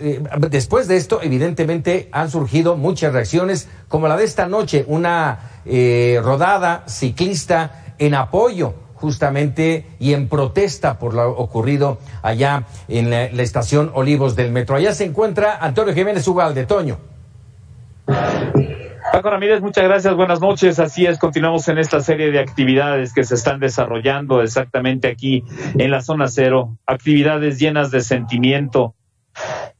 eh, después de esto, evidentemente, han surgido muchas reacciones, como la de esta noche, una eh, rodada ciclista en apoyo justamente y en protesta por lo ocurrido allá en la, estación Olivos del Metro. Allá se encuentra Antonio Jiménez Ugalde, Toño. Paco Ramírez, muchas gracias, buenas noches. Así es, continuamos en esta serie de actividades que se están desarrollando exactamente aquí en la zona cero, actividades llenas de sentimiento,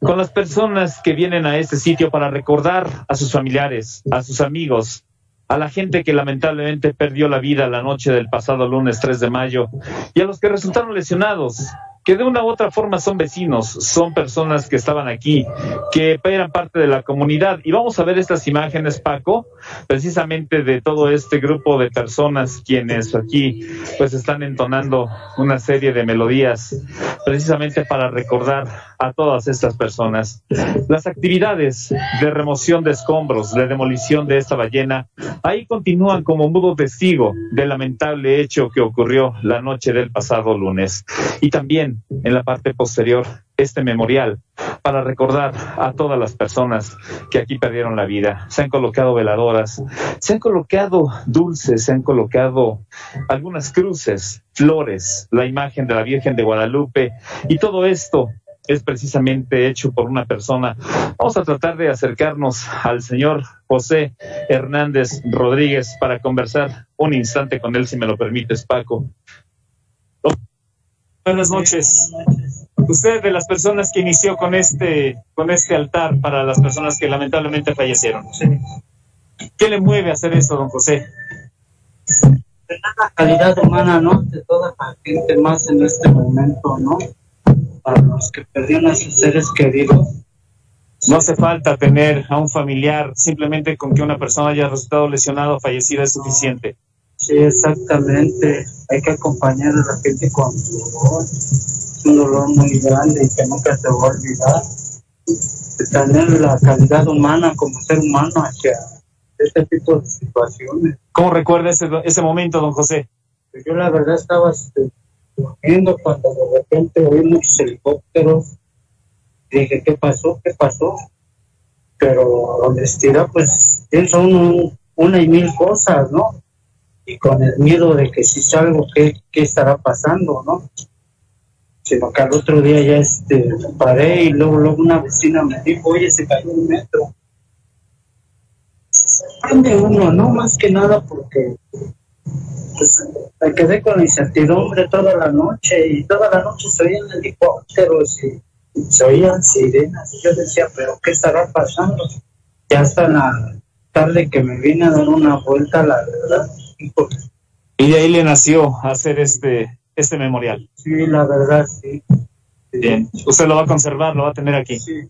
con las personas que vienen a este sitio para recordar a sus familiares, a sus amigos, a la gente que lamentablemente perdió la vida la noche del pasado lunes 3 de mayo y a los que resultaron lesionados que de una u otra forma son vecinos, son personas que estaban aquí, que eran parte de la comunidad. Y vamos a ver estas imágenes, Paco, precisamente de todo este grupo de personas quienes aquí pues están entonando una serie de melodías precisamente para recordar a todas estas personas. Las actividades de remoción de escombros, de demolición de esta ballena, ahí continúan como mudo testigo del lamentable hecho que ocurrió la noche del pasado lunes. Y también en la parte posterior este memorial para recordar a todas las personas que aquí perdieron la vida. Se han colocado veladoras, se han colocado dulces, se han colocado algunas cruces, flores, la imagen de la Virgen de Guadalupe y todo esto es precisamente hecho por una persona. Vamos a tratar de acercarnos al señor José Hernández Rodríguez para conversar un instante con él, si me lo permites, Paco. Buenas noches. Usted de las personas que inició con este con este altar para las personas que lamentablemente fallecieron. ¿Qué le mueve a hacer eso, don José? La calidad humana, ¿no? De toda la gente más en este momento, ¿no? Para los que perdieron a sus seres queridos. No hace falta tener a un familiar, simplemente con que una persona haya resultado lesionada o fallecida es suficiente. Sí, exactamente. Hay que acompañar a la gente con dolor. Es un dolor muy grande y que nunca se va a olvidar. De tener la calidad humana como ser humano hacia este tipo de situaciones. ¿Cómo recuerda ese, ese momento, don José? Yo la verdad estaba este, durmiendo cuando de repente oí muchos helicópteros. Dije, ¿qué pasó? ¿Qué pasó? Pero donde estira, pues pienso uno, una y mil cosas, ¿no? Y con el miedo de que si salgo, ¿qué, qué estará pasando, no? Sino que al otro día ya este, paré y luego, luego una vecina me dijo, oye, se cayó un metro. Sorprende uno, ¿no? Más que nada porque pues, me quedé con la incertidumbre toda la noche y toda la noche se oían helicópteros y, y se oían sirenas y yo decía, pero ¿qué estará pasando? Ya hasta la tarde que me vine a dar una vuelta, la verdad, y de ahí le nació hacer este, este memorial. Sí, la verdad, sí. Bien. Usted lo va a conservar, lo va a tener aquí. Sí.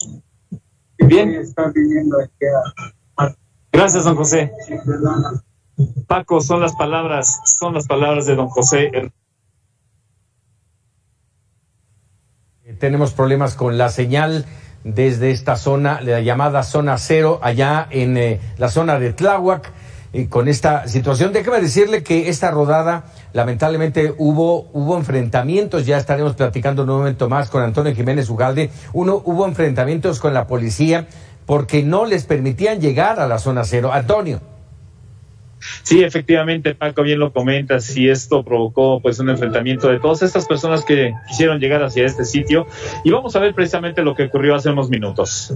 Bien. Está viniendo aquí a... Gracias, don José. Paco, son las palabras, son las palabras de don José. Tenemos problemas con la señal desde esta zona, la llamada zona cero, allá en eh, la zona de Tláhuac con esta situación. Déjeme decirle que esta rodada, lamentablemente, hubo, hubo enfrentamientos, ya estaremos platicando un momento más con Antonio Jiménez Ugalde. Uno, hubo enfrentamientos con la policía porque no les permitían llegar a la zona cero. Antonio. Sí, efectivamente, Paco, bien lo comentas, y esto provocó pues un enfrentamiento de todas estas personas que quisieron llegar hacia este sitio. Y vamos a ver precisamente lo que ocurrió hace unos minutos.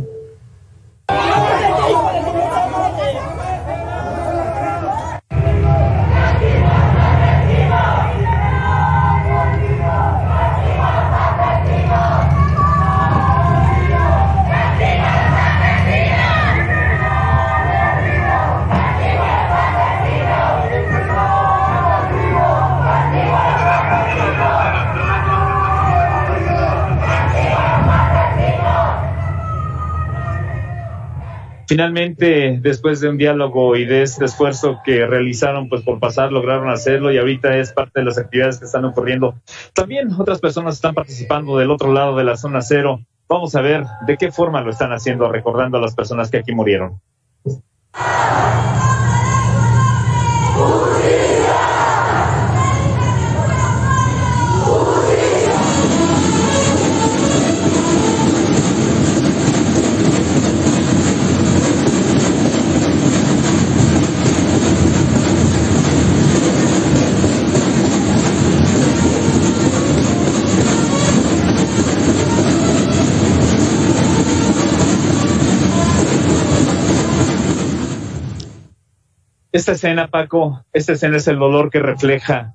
Finalmente, después de un diálogo y de este esfuerzo que realizaron pues por pasar, lograron hacerlo y ahorita es parte de las actividades que están ocurriendo. También otras personas están participando del otro lado de la zona cero. Vamos a ver de qué forma lo están haciendo, recordando a las personas que aquí murieron. Esta escena, Paco, esta escena es el dolor que refleja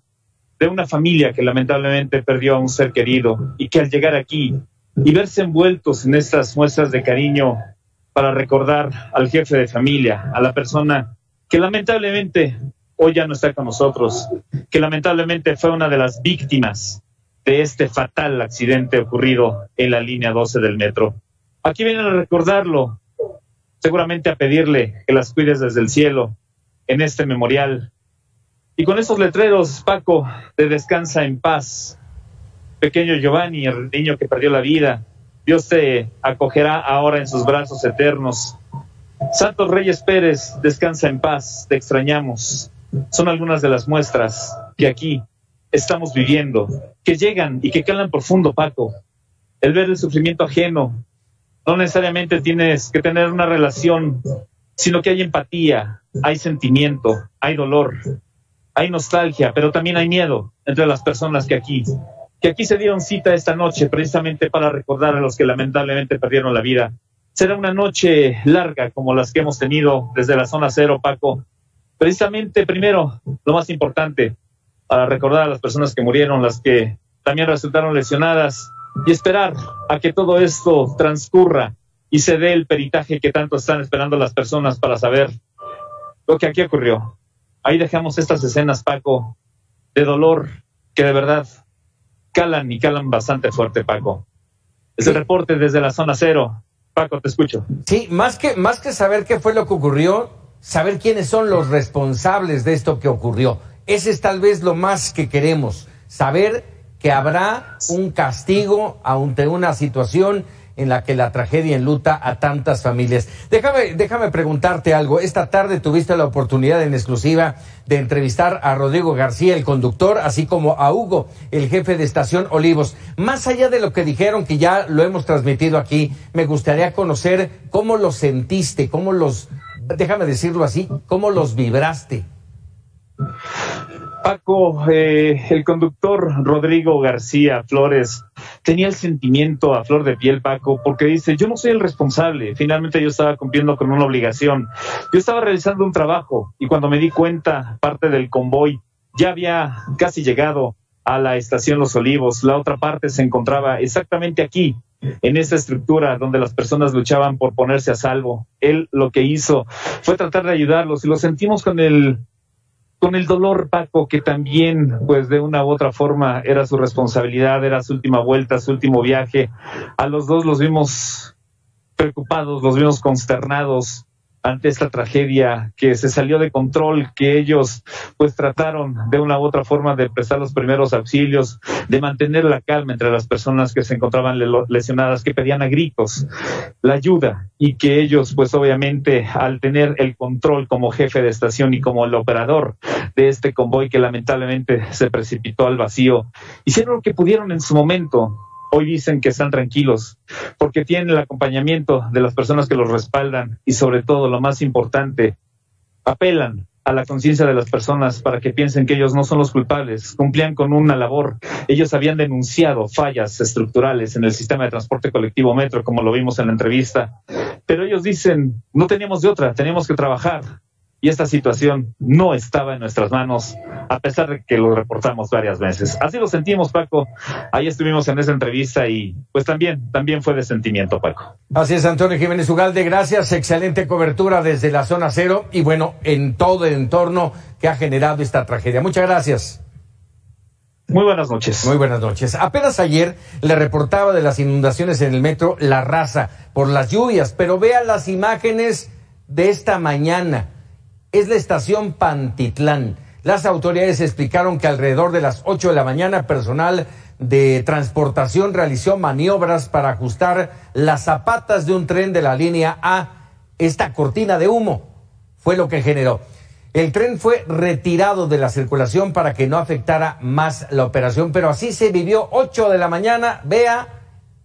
de una familia que lamentablemente perdió a un ser querido y que al llegar aquí y verse envueltos en estas muestras de cariño para recordar al jefe de familia, a la persona que lamentablemente hoy ya no está con nosotros, que lamentablemente fue una de las víctimas de este fatal accidente ocurrido en la línea 12 del metro. Aquí vienen a recordarlo, seguramente a pedirle que las cuides desde el cielo en este memorial. Y con esos letreros, Paco, de descansa en paz. Pequeño Giovanni, el niño que perdió la vida, Dios te acogerá ahora en sus brazos eternos. Santos Reyes Pérez, descansa en paz, te extrañamos. Son algunas de las muestras que aquí estamos viviendo, que llegan y que calan profundo, Paco. El ver el sufrimiento ajeno, no necesariamente tienes que tener una relación, sino que hay empatía, hay sentimiento, hay dolor, hay nostalgia, pero también hay miedo entre las personas que aquí, que aquí se dieron cita esta noche precisamente para recordar a los que lamentablemente perdieron la vida. Será una noche larga como las que hemos tenido desde la zona cero, Paco. Precisamente, primero, lo más importante, para recordar a las personas que murieron, las que también resultaron lesionadas, y esperar a que todo esto transcurra y se dé el peritaje que tanto están esperando las personas para saber lo que aquí ocurrió. Ahí dejamos estas escenas, Paco, de dolor que de verdad calan y calan bastante fuerte, Paco. Es el reporte desde la zona cero. Paco, te escucho. Sí, más que, más que saber qué fue lo que ocurrió, saber quiénes son los responsables de esto que ocurrió. Ese es tal vez lo más que queremos, saber que habrá un castigo ante una situación en la que la tragedia enluta a tantas familias. Déjame, déjame preguntarte algo. Esta tarde tuviste la oportunidad en exclusiva de entrevistar a Rodrigo García, el conductor, así como a Hugo, el jefe de estación Olivos. Más allá de lo que dijeron, que ya lo hemos transmitido aquí, me gustaría conocer cómo los sentiste, cómo los, déjame decirlo así, cómo los vibraste. Paco, eh, el conductor Rodrigo García Flores tenía el sentimiento a flor de piel, Paco, porque dice, yo no soy el responsable, finalmente yo estaba cumpliendo con una obligación, yo estaba realizando un trabajo y cuando me di cuenta, parte del convoy ya había casi llegado a la estación Los Olivos, la otra parte se encontraba exactamente aquí, en esta estructura donde las personas luchaban por ponerse a salvo. Él lo que hizo fue tratar de ayudarlos y lo sentimos con el con el dolor, Paco, que también, pues de una u otra forma, era su responsabilidad, era su última vuelta, su último viaje. A los dos los vimos preocupados, los vimos consternados, ante esta tragedia que se salió de control, que ellos pues trataron de una u otra forma de prestar los primeros auxilios, de mantener la calma entre las personas que se encontraban lesionadas, que pedían a gritos la ayuda y que ellos pues obviamente al tener el control como jefe de estación y como el operador de este convoy que lamentablemente se precipitó al vacío, hicieron lo que pudieron en su momento hoy dicen que están tranquilos porque tienen el acompañamiento de las personas que los respaldan y sobre todo, lo más importante, apelan a la conciencia de las personas para que piensen que ellos no son los culpables, cumplían con una labor. Ellos habían denunciado fallas estructurales en el sistema de transporte colectivo metro, como lo vimos en la entrevista, pero ellos dicen, no teníamos de otra, teníamos que trabajar, y esta situación no estaba en nuestras manos, a pesar de que lo reportamos varias veces. Así lo sentimos, Paco. Ahí estuvimos en esa entrevista y pues también, también fue de sentimiento, Paco. Así es, Antonio Jiménez Ugalde, gracias. Excelente cobertura desde la zona cero y bueno, en todo el entorno que ha generado esta tragedia. Muchas gracias. Muy buenas noches. Muy buenas noches. Apenas ayer le reportaba de las inundaciones en el metro La Raza por las lluvias, pero vea las imágenes de esta mañana es la estación Pantitlán. Las autoridades explicaron que alrededor de las 8 de la mañana personal de transportación realizó maniobras para ajustar las zapatas de un tren de la línea A. Esta cortina de humo fue lo que generó. El tren fue retirado de la circulación para que no afectara más la operación, pero así se vivió 8 de la mañana. Vea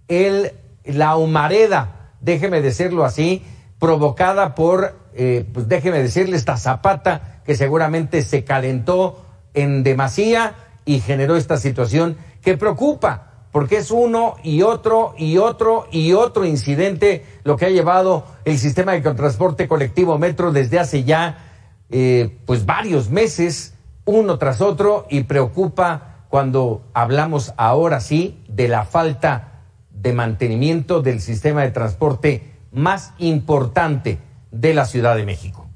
el, la humareda, déjeme decirlo así, provocada por eh, pues déjeme decirle, esta zapata que seguramente se calentó en demasía y generó esta situación que preocupa, porque es uno y otro y otro y otro incidente lo que ha llevado el sistema de transporte colectivo Metro desde hace ya eh, pues varios meses, uno tras otro, y preocupa cuando hablamos ahora sí de la falta de mantenimiento del sistema de transporte más importante de la Ciudad de México.